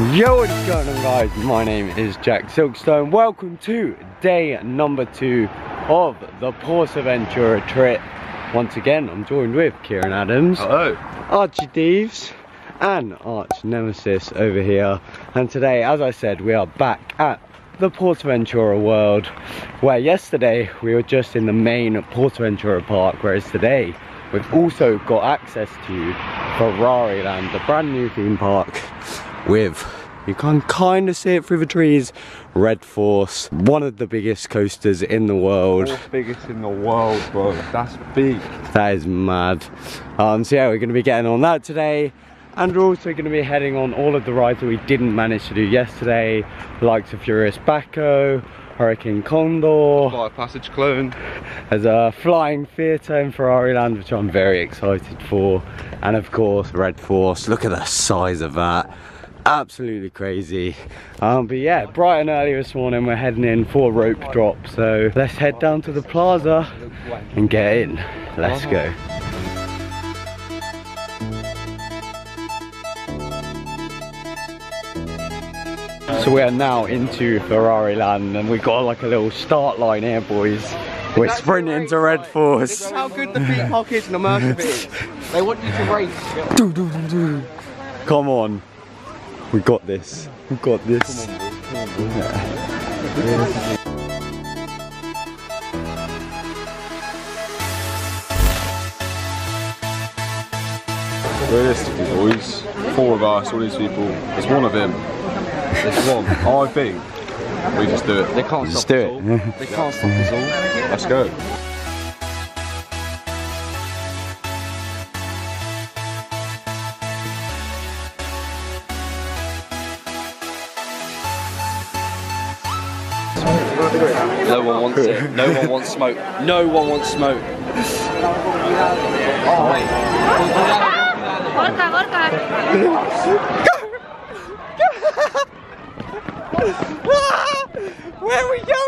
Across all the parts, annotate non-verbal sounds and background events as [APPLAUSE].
Yo, what is going on guys? My name is Jack Silkstone. Welcome to day number two of the Portaventura trip. Once again, I'm joined with Kieran Adams. Hello. Archie Deaves and Arch Nemesis over here. And today, as I said, we are back at the Portaventura World, where yesterday we were just in the main Portaventura Park, whereas today we've also got access to Ferrari Land, the brand new theme park with you can kind of see it through the trees. Red Force, one of the biggest coasters in the world. Fourth biggest in the world, bro. That's big. That is mad. Um, so yeah, we're going to be getting on that today. And we're also going to be heading on all of the rides that we didn't manage to do yesterday. like The likes of Furious Baco, Hurricane Condor. Flight Passage clone. There's a flying theatre in Ferrari Land, which I'm very excited for. And of course, Red Force. Look at the size of that absolutely crazy. Um, but yeah bright and early this morning we're heading in for rope drop. So let's head down to the plaza and get in. Let's go. So we are now into Ferrari land and we've got like a little start line here boys. We're sprinting to Red Force. how good the park is and it is they want you to race [LAUGHS] come on we got this. We got this. Come on, Come on, Realistically, boys, four of us, all these people, there's one of them. There's one. I think we just do it. They can't just stop do us it. all. They can't stop us all. Let's go. No one wants it. No one wants smoke. No one wants smoke. Oh wait. Corta, corta. Where are we going?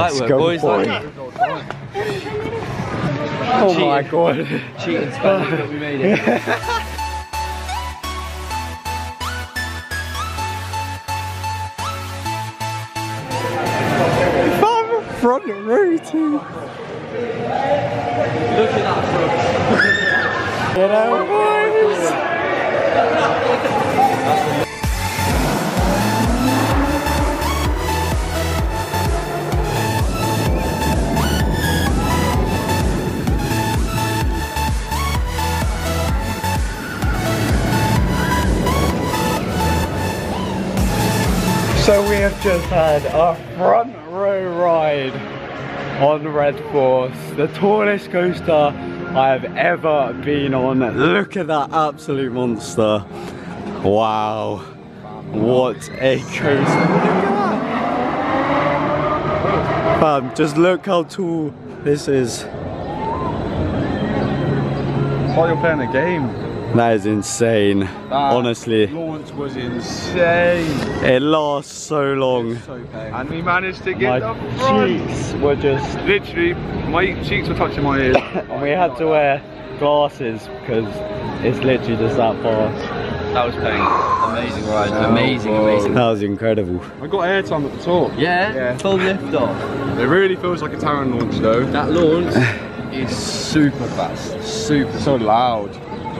Light work, go, boys. boy. Light work. Oh my god. Cheating spelling, but we made it. Front row too. Look at that, Get out, boys. So we have just had a front row ride on Red Force, the tallest coaster I have ever been on. Look at that absolute monster. Wow. What a coaster. Fam, just look how tall this is. Like you're playing a game. That is insane. Honestly, Launch was insane. it lasts so long. And we managed to My get the front. cheeks were just Literally, my cheeks were touching my ears. [LAUGHS] And we had to wear glasses because it's literally just that fast. That was pain. Amazing ride. Oh, amazing, amazing. That was incredible. I got airtime at the top. Yeah? Yeah. Full lift off. It really feels like a Taron launch though. That launch [LAUGHS] is super fast. Super. so loud.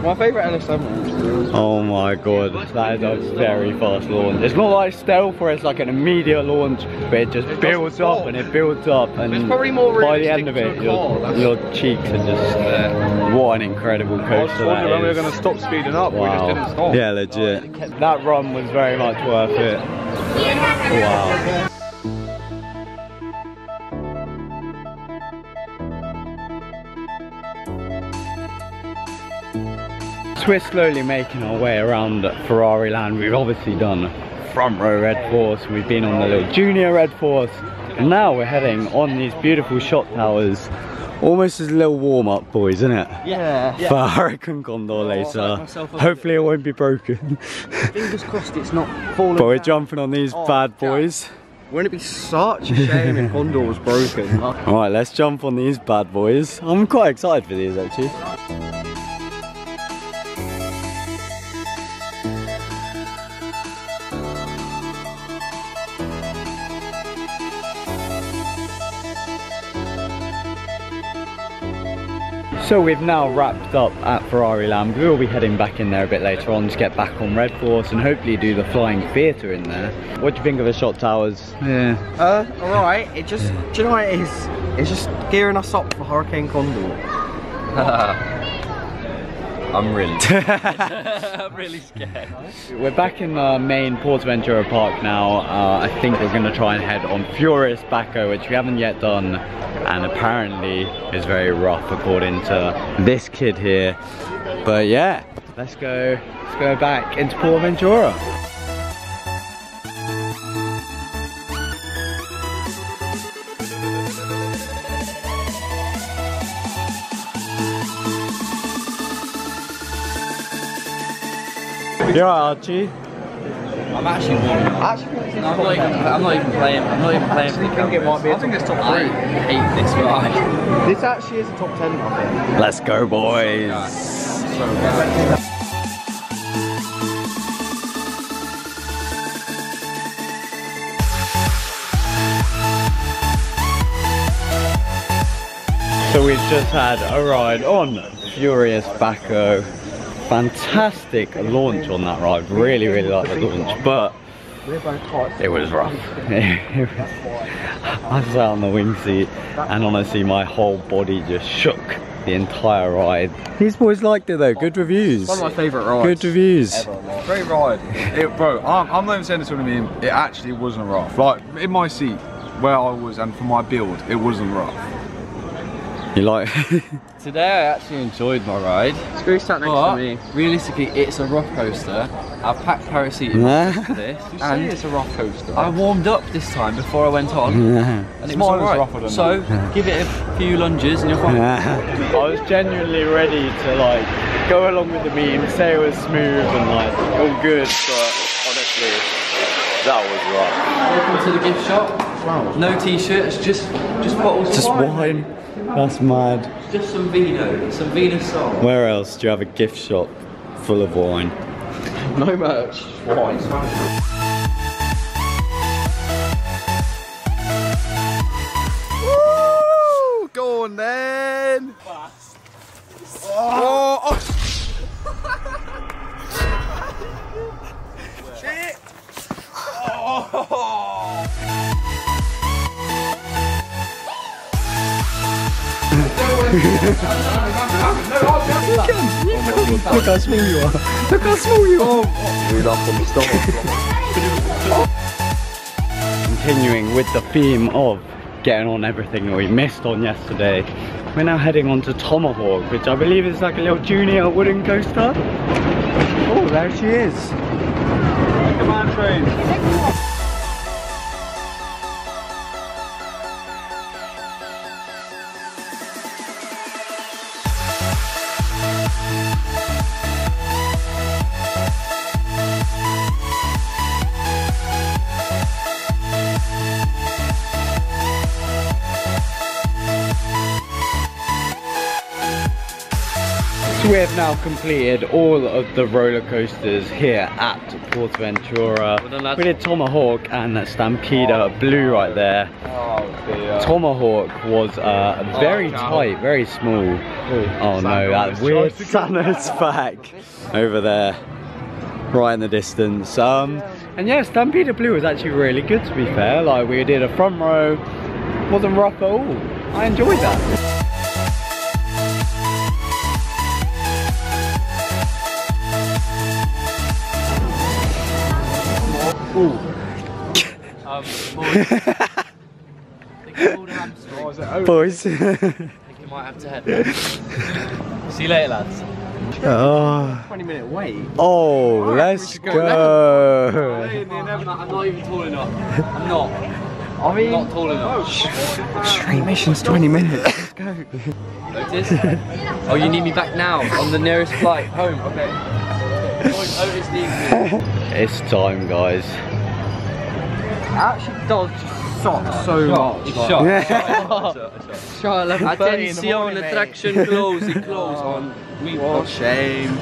My favourite LS7. Oh my god, that is a very fast launch. It's not like stealth where it's like an immediate launch, but it just It builds up and it builds up and It's probably more by the end of it, your, your cheeks are just, uh, what an incredible coaster wondering when we were that going to stop speeding up, but we just didn't stop. Yeah, legit. Oh, that run was very much worth it. Wow. So we're slowly making our way around Ferrari land. We've obviously done front row Red Force, we've been on the little junior Red Force, and now we're heading on these beautiful shot towers Almost as a little warm up, boys, isn't it? Yeah. For Hurricane Condor later. Hopefully, it won't be broken. Fingers crossed it's not falling. but we're down. jumping on these Oh, bad God. boys. Wouldn't it be such a shame if Condor was broken? [LAUGHS] Alright, let's jump on these bad boys. I'm quite excited for these actually. So we've now wrapped up at Ferrari Land. We will be heading back in there a bit later on to get back on Red Force and hopefully do the Flying Theatre in there. What do you think of the shot towers? Yeah. Uh, alright. It just, do you know what it is? It's just gearing us up for Hurricane Condor. [LAUGHS] I'm really. [LAUGHS] I'm [LAUGHS] really scared. We're back in the main Portaventura Park now. Uh, I think we're going to try and head on Furious Baco, which we haven't yet done, and apparently is very rough according to this kid here. But yeah, let's go. Let's go back into Portaventura. You're right, Archie. I'm actually warming up. Actually, I'm not even. Playing. I'm not even playing. I'm not even playing for the think it might be a I think it's top three. I hate this ride. [LAUGHS] this actually is a top 10, I think. Let's go, boys. So we've just had a ride on Furious Baco. Fantastic launch on that ride. Really, really like the launch, but it was rough. [LAUGHS] It was- I sat on the wing seat and honestly my whole body just shook the entire ride. These boys liked it though, good reviews. One of my favourite rides. Good reviews. Great ride. It, bro, I'm, I'm not even saying this to me. It actually wasn't rough. Like, in my seat, where I was, and for my build, it wasn't rough. You like [LAUGHS] Today I actually enjoyed my ride. Screw sat next But to me. realistically, it's a rough coaster. I've packed paracetamol Nah. for this, [LAUGHS] You and it's a rough coaster. I warmed up this time before I went on, and it was Mine was alright. rougher than So give it a few lunges and you're fine. I was genuinely ready to like go along with the meme, say it was smooth and like all good, but honestly, that was rough. Welcome to the gift shop. No t-shirts, just just bottles of Just wine. That's mad. Just some vino, some vino song. Where else do you have a gift shop full of wine? No merch. Wine. Woo! Go on then! Look how small you are. Look how small you are. Continuing with the theme of getting on everything that we missed on yesterday, we're now heading on to Tomahawk, which I believe is like a little junior wooden coaster. Oh, there she is. Come on, train. We have now completed all of the roller coasters here at Portaventura. Well. We did Tomahawk and Stampida Blue right there. Oh. Tomahawk was uh, very cow. tight, very small. Oh no, that weird [LAUGHS] Santa's back over there, right in the distance. Um, and yeah, Stampida Blue was actually really good to be fair. Like we did a front row, wasn't rough at all. I enjoyed that. Boys, think you hold a think you might have to head. See you later, lads. oh, 20 minute wait. oh let's go go. I'm not, [LAUGHS] I'm not even tall enough. I'm not. I mean, Not tall enough. Oh, straight mission's 20 minutes. Let's go. Otis? Oh, you need me back now on the nearest flight home. Okay. Oh, Otis needs me. It's time, guys. It actually does just suck so much. He's like- shot. Shot at 11:30 in Attention, attraction [LAUGHS] close. He close on. We What shame.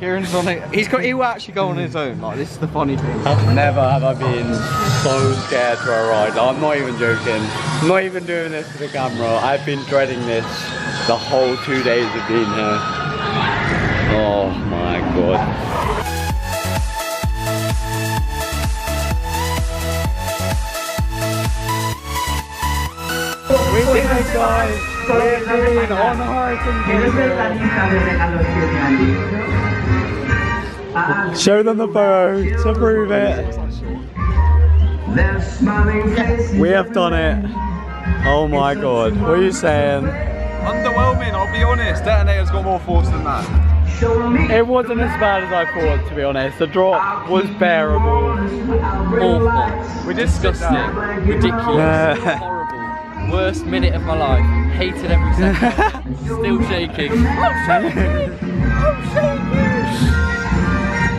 Kieran's on it. He's got. He will actually go on his own. Like this is the funny thing. Never have I been so scared for a ride. Like, I'm not even joking. I'm not even doing this for the camera. I've been dreading this the whole two days of being here. Oh my god. Show them the photo to prove it. We have done it. Oh my god. What are you saying? Underwhelming, I'll be honest. Detonator's got more force than that. It wasn't as bad as I thought, to be honest. The drop was bearable. Awful. We just Disgusting. Ridiculous. Horrible. [LAUGHS] Worst minute of my life. Hated every second. [LAUGHS] Still shaking.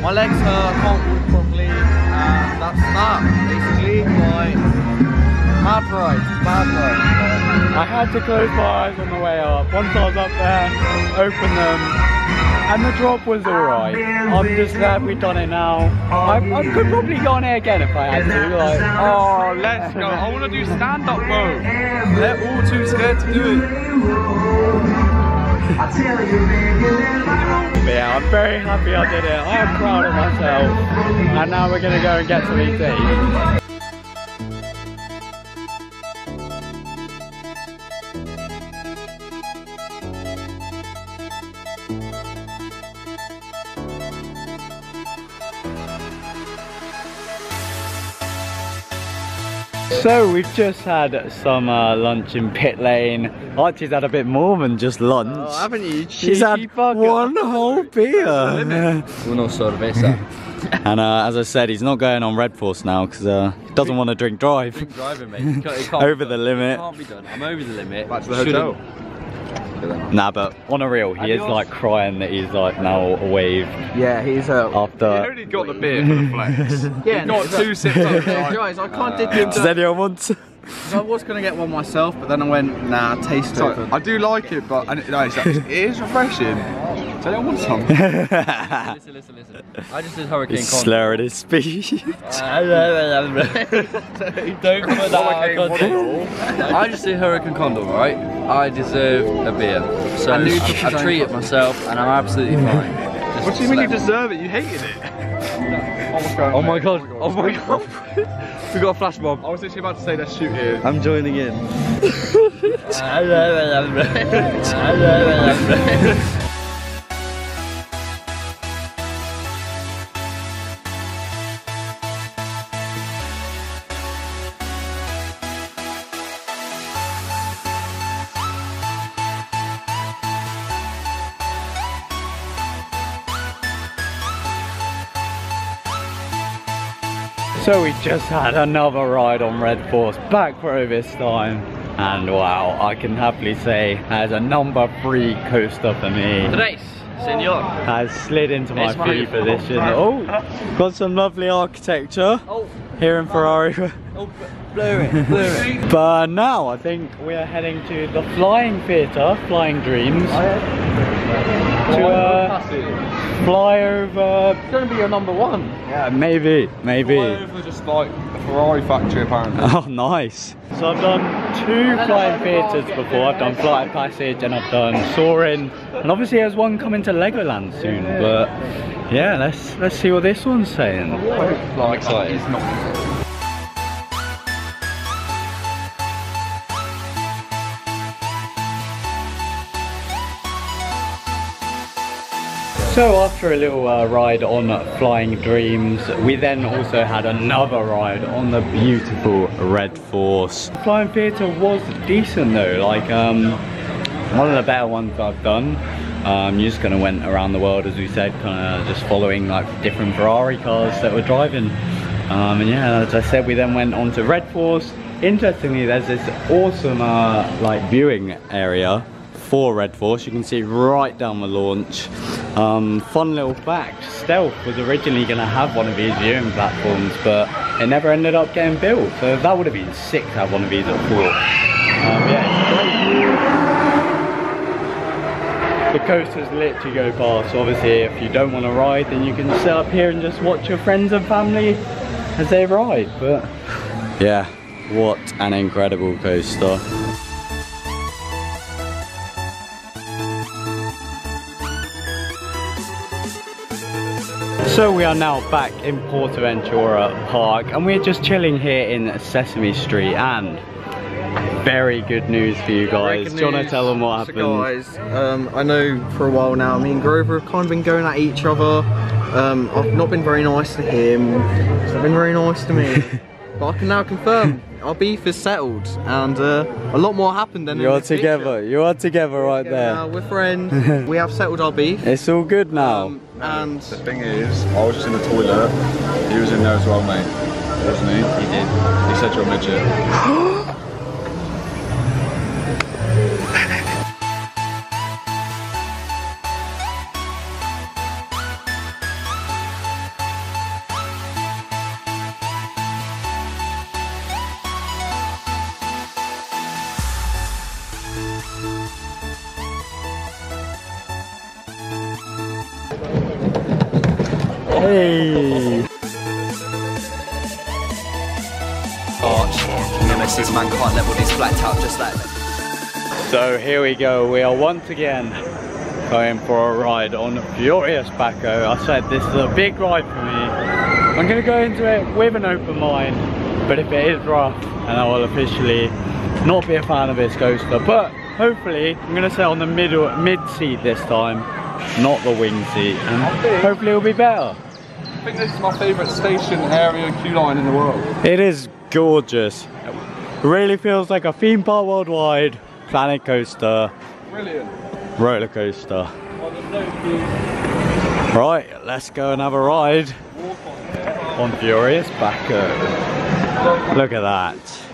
My legs hurt. I can't walk properly. And that's that. Basically, like mad ride. Mad ride. I had to close my eyes on the way up. Once I was up there, open them, and the drop was alright. I'm just glad we've done it now. I, I could probably go on it again if I had to. Like, Oh, [LAUGHS] let's go. I want to do stand up, bro. They're all too scared to do it. But yeah, I'm very happy I did it. I am proud of myself. And now we're gonna go and get some eat. So we've just had some uh, lunch in pit lane. Archie's had a bit more than just lunch. Oh, haven't you? She's had bugger? one whole beer. [LAUGHS] Uno cerveza. [LAUGHS] and uh, as I said, he's not going on Red Force now because uh, he doesn't want to drink drive. Driving, mate. It can't- it [LAUGHS] can't Over be the limit. Can't be done. I'm over the limit. Back to the Shouldn't- hotel. Nah, but on a real, he is like crying that he's like now away Yeah, he's uh. He after. only got the beer for the flex. [LAUGHS] Yeah, He got two sips of it. [LAUGHS] like, Guys, I can't did do Does anyone want? [LAUGHS] I was gonna get one myself, but then I went, nah, taste it. I do like it, but and it, no, it's, it is refreshing. So I want some. [LAUGHS] Listen, listen, listen. I just did Hurricane Condor. Slurred his speech. [LAUGHS] Don't put that out, Condor. I just did Hurricane Condor, right? I deserve a beer. So And you I've own treated myself and I'm absolutely fine. [LAUGHS] Just What do you mean you deserve it? You hated it. Oh, what's going Oh on, my god, oh my oh god. we got a flash mob. I was literally about to say let's shoot here. I'm joining in. So we just had another ride on Red Force, back row this time. And wow, I can happily say as a number three coaster for me. Tres, senor. Has slid into my free position. Oh, got some lovely architecture Oh, here in Ferrari. oh, blur it, blur it. [LAUGHS] But now I think we are heading to the Flying Theatre, Flying Dreams. To uh, fly over. It's gonna be your number one. Yeah, maybe, maybe. Over just like a Ferrari factory apparently. [LAUGHS] Oh, nice. So I've done two flying theatres before. I've done Flight of Passage and I've done Soaring. And obviously there's one coming to Legoland soon. But yeah, let's let's see what this one's saying. I'm excited. So after a little uh, ride on Flying Dreams, we then also had another ride on the beautiful Red Force. Flying Theatre was decent though, like um, one of the better ones I've done. Um, you just kind of went around the world as we said, kind of just following like different Ferrari cars that were driving. Um, and yeah, as I said, we then went on to Red Force. Interestingly, there's this awesome uh, like viewing area for Red Force. You can see right down the launch. Um, fun little fact, Stealth was originally going to have one of these viewing platforms, but it never ended up getting built. So that would have been sick to have one of these at Thorpe. Um, yeah. The coasters literally go past. So obviously, if you don't want to ride, then you can sit up here and just watch your friends and family as they ride. But yeah, what an incredible coaster. So we are now back in Portaventura Park and we're just chilling here in Sesame Street and very good news for you guys. Do you want to tell them what happened? Guys, um, I know for a while now, me and Grover have kind of been going at each other. Um, I've not been very nice to him, he's not been very nice to me. [LAUGHS] but I can now confirm, our beef is settled and uh, a lot more happened than You're together, picture. you are together right Now, there. we're friends, [LAUGHS] we have settled our beef. It's all good now. Um, and The thing is, I was just in the toilet. He was in there as well, mate. Wasn't he? He did. He said you're a midget. [GASPS] [GASPS] [GASPS] can't level this flat out just like that. So here we go, we are once again going for a ride on Furious Baco. I said this is a big ride for me. I'm going to go into it with an open mind, but if it is rough, and I will officially not be a fan of this coaster, but hopefully I'm going to sit on the middle mid seat this time, not the wing seat, and hopefully it'll be better. I think this is my favourite station area queue line in the world. It is gorgeous. Really feels like a theme park worldwide, planet coaster, Brilliant. roller coaster. Right, let's go and have a ride on Furious Baco. Look at that.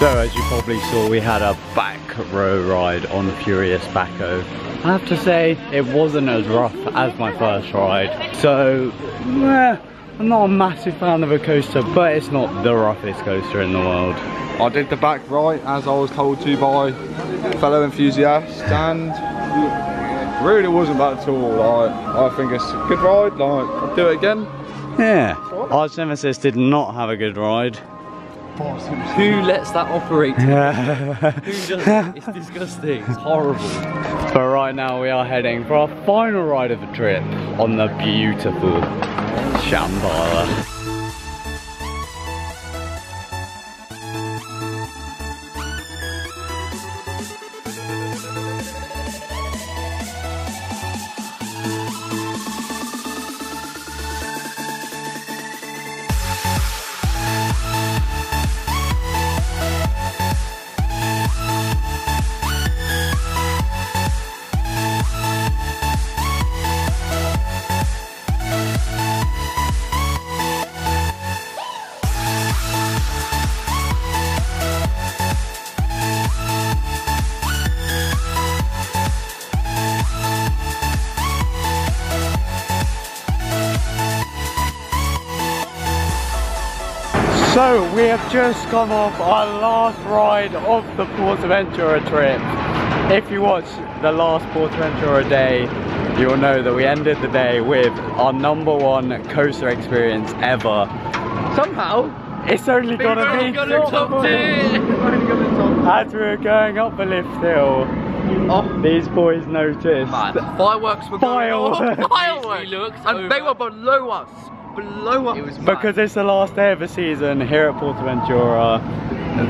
So as you probably saw, we had a back row ride on the Furious Baco. I have to say, it wasn't as rough as my first ride. So, eh, I'm not a massive fan of a coaster, but it's not the roughest coaster in the world. I did the back right as I was told to by fellow enthusiasts and really wasn't bad at all. Like, I think it's a good ride, like I'll do it again. Yeah, Arch Nemesis did not have a good ride. Who lets that operate? Who does it? It's disgusting. It's horrible. But right now we are heading for our final ride of the trip on the beautiful Shambhala. So we have just come off our last ride of the Portaventura trip. If you watch the last Portaventura day, you'll know that we ended the day with our number one coaster experience ever. Somehow, it's only gonna be got a top two. As we were going up the lift hill, Oh, these boys noticed. fireworks were going off. Fireworks. Fireworks! He and they were below us. Below us. It. Because it's the last day of the season here at Portaventura,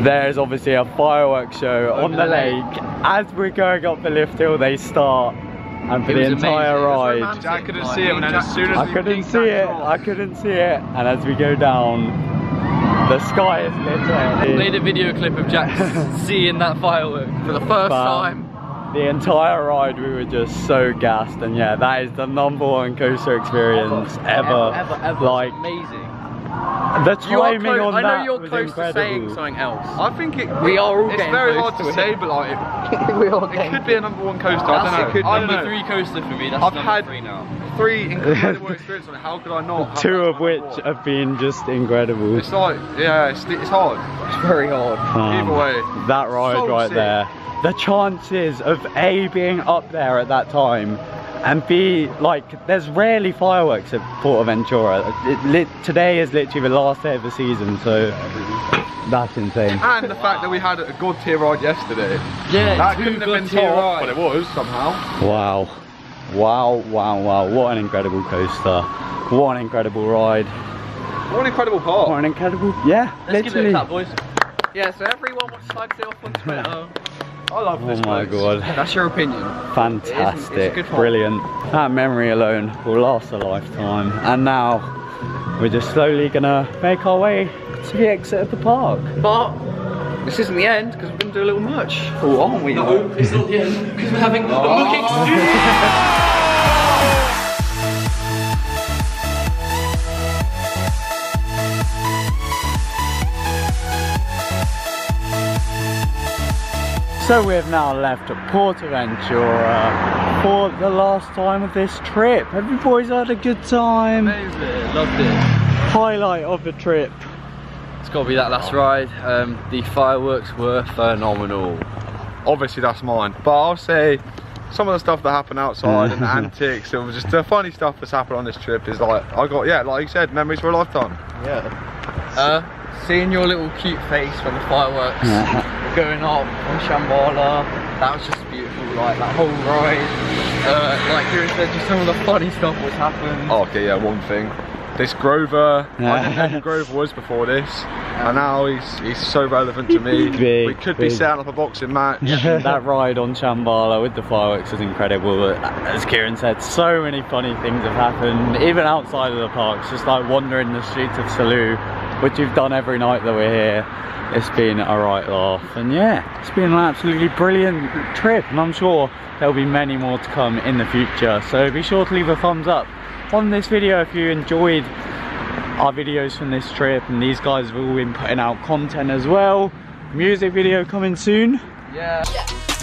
there's obviously a fireworks show on the lake. As we're going up the lift hill, they start, and for It the entire amazing. Ride. Jack couldn't see him and as soon as I couldn't see it. off- I couldn't see it, and as we go down, The sky is lit. Played a video clip of Jack [LAUGHS] seeing that firework for the first But time. The entire ride we were just so gassed and yeah, that is the number one coaster experience ever. Ever, ever. Like amazing. the You are timing close, on I know you're was close incredible. to saying something else. I think it. We are all It's very hard to to it. say, but like [LAUGHS] it, we all it could be a number one coaster. That's I don't know. it could I don't number know. three coaster for me. That's I've number had three now. Three [LAUGHS] incredible experiences on it. How could I not? have Two of which number have been just incredible. It's like, yeah, it's, it's hard. It's very hard. Um, Either way, that ride so right sick. there. The chances of A being up there at that time and B like there's rarely fireworks at Portaventura. It, lit, today is literally the last day of the season, so that's insane. and the fact that we had a good tier ride yesterday. Yeah, That couldn't have been good tier top, but it was somehow. Wow. Wow, wow, wow. What an incredible coaster. What an incredible ride. What an incredible park. What an incredible yeah, Let's give it literally. a tap, boys. Yeah, so everyone was slagged it off on Twitter. [LAUGHS] I love Oh this my god. That's your opinion. Fantastic, good fun. brilliant. That memory alone will last a lifetime. And now we're just slowly gonna make our way to the exit of the park. But this isn't the end because we're going to do a little merch. Oh, aren't we? No, it's not the end because we're having a Oh. [LAUGHS] So we have now left Portaventura for the last time of this trip. Have you boys had a good time? Amazing, loved it. Highlight of the trip. It's got to be that last ride. Um, the fireworks were phenomenal. Obviously, that's mine. But I'll say some of the stuff that happened outside and the [LAUGHS] antics and just the funny stuff that's happened on this trip is like, I got, yeah, like you said, memories for a lifetime. Yeah uh, seeing your little cute face when the fireworks were going up on Shambhala, that was just beautiful. Like that whole ride. Uh, like Kieran said, just some of the funny stuff was happening. Oh, okay, yeah, one thing. This Grover, I didn't know who Grover was before this, and now he's he's so relevant to me. [LAUGHS] Big, we could be setting up a boxing match. [LAUGHS] that ride on Shambhala with the fireworks was incredible. As Kieran said, so many funny things have happened, even outside of the parks, just like wandering the streets of Salou, which we've done every night that we're here. It's been a right laugh, and yeah, it's been an absolutely brilliant trip, and I'm sure there'll be many more to come in the future. So be sure to leave a thumbs up on this video if you enjoyed our videos from this trip, and these guys have all been putting out content as well. Music video coming soon. Yeah.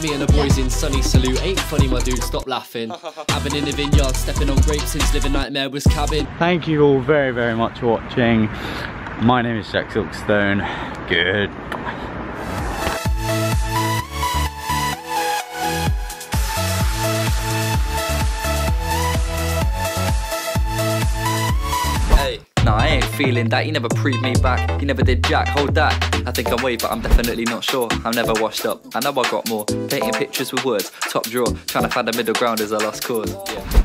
Me and the boys in sunny Salou ain't funny, my dude. Stop laughing. [LAUGHS] Having in the vineyard, stepping on grapes since living nightmare was cabin. Thank you all very, very much for watching. My name is Jack Silkstone. Good. Hey. Nah, I ain't feeling that. You never proved me back. You never did jack. Hold that. I think I'm way, but I'm definitely not sure. I'm never washed up. I know I got more. Painting pictures with words. Top drawer. Trying to find a middle ground is a lost cause. Yeah.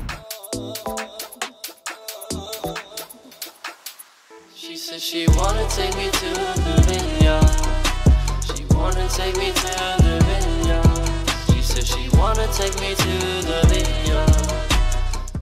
She wanna take me to the vineyard. She wanna take me to the vineyard. She said she wanna take me to the vineyard.